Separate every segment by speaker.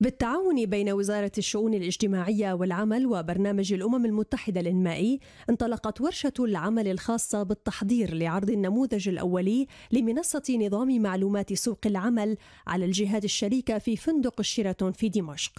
Speaker 1: بالتعاون بين وزارة الشؤون الاجتماعية والعمل وبرنامج الأمم المتحدة الإنمائي انطلقت ورشة العمل الخاصة بالتحضير لعرض النموذج الأولي لمنصة نظام معلومات سوق العمل على الجهات الشريكة في فندق الشيراتون في دمشق.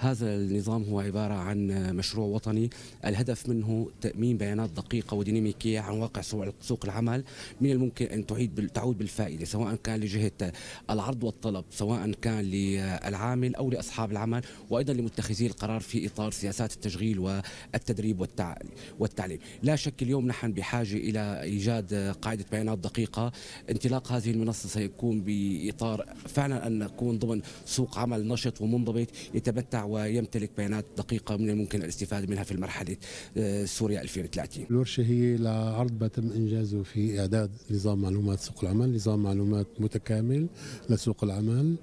Speaker 2: هذا النظام هو عبارة عن مشروع وطني. الهدف منه تأمين بيانات دقيقة وديناميكية عن واقع سوق العمل من الممكن أن تعيد تعود بالفائدة سواء كان لجهة العرض والطلب سواء كان للعامل أو لأصحاب العمل وأيضا لمتخذي القرار في إطار سياسات التشغيل والتدريب والتعليم. لا شك اليوم نحن بحاجة إلى إيجاد قاعدة بيانات دقيقة. انطلاق هذه المنصة سيكون بإطار فعلا أن نكون ضمن سوق عمل نشط ومنضبط يتمتع ويمتلك بيانات دقيقة من الممكن الاستفادة منها في المرحلة آه، سوريا 2030
Speaker 3: الورشة هي لعرض ما تم إنجازه في إعداد نظام معلومات سوق العمل نظام معلومات متكامل لسوق العمل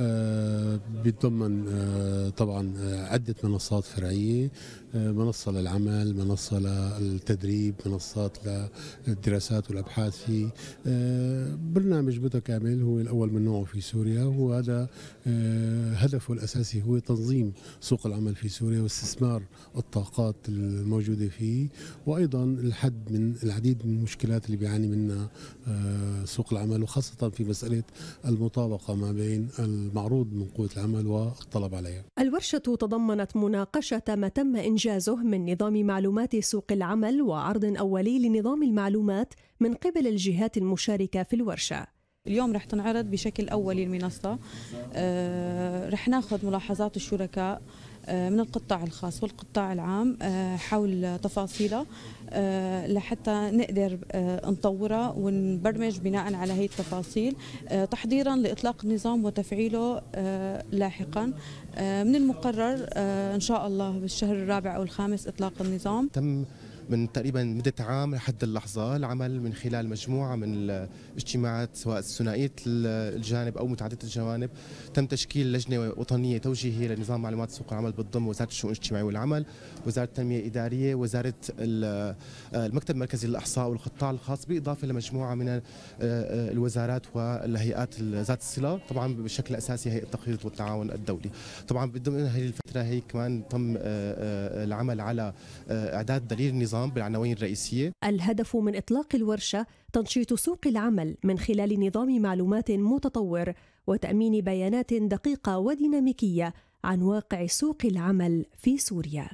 Speaker 3: آه، بيتضمن آه، طبعا عدة منصات فرعية منصة للعمل منصة للتدريب منصات للدراسات والأبحاث. في برنامج متكامل هو الأول من نوعه في سوريا وهذا هدفه الأساسي هو تنظيم سوق العمل في سوريا واستثمار الطاقات الموجودة فيه وأيضا الحد من العديد من المشكلات اللي بيعاني منها آه، سوق العمل وخاصة في مسألة المطابقة ما بين المعروض من قوة العمل والطلب عليها.
Speaker 1: الورشة تضمنت مناقشة ما تم إنجازه من نظام معلومات سوق العمل وعرض أولي لنظام المعلومات من قبل الجهات المشاركة في الورشة.
Speaker 4: اليوم رح تنعرض بشكل أولي المنصة. آه رح ناخذ ملاحظات الشركاء آه من القطاع الخاص والقطاع العام آه حول تفاصيلها لحتى نقدر نطورها ونبرمج بناء على هي التفاصيل تحضيرا لإطلاق النظام وتفعيله لاحقا. من المقرر إن شاء الله بالشهر الرابع أو الخامس إطلاق النظام.
Speaker 5: تم من تقريبا مدة عام لحد اللحظة العمل من خلال مجموعة من الاجتماعات سواء ثنائية الجانب أو متعددة الجوانب تم تشكيل لجنة وطنية توجيهية لنظام معلومات سوق العمل بالضم وزارة الشؤون الاجتماعية والعمل وزارة التنمية الإدارية وزارة المكتب المركزي للإحصاء والقطاع الخاص بالإضافة لمجموعة من الوزارات والهيئات ذات الصلة طبعا بشكل أساسي هيئة التخطيط والتعاون الدولي. طبعا ضمن هذه الفترة هي كمان تم العمل على إعداد دليل النظام بالعناوين الرئيسية.
Speaker 1: الهدف من إطلاق الورشة تنشيط سوق العمل من خلال نظام معلومات متطور وتأمين بيانات دقيقة وديناميكية عن واقع سوق العمل في سوريا.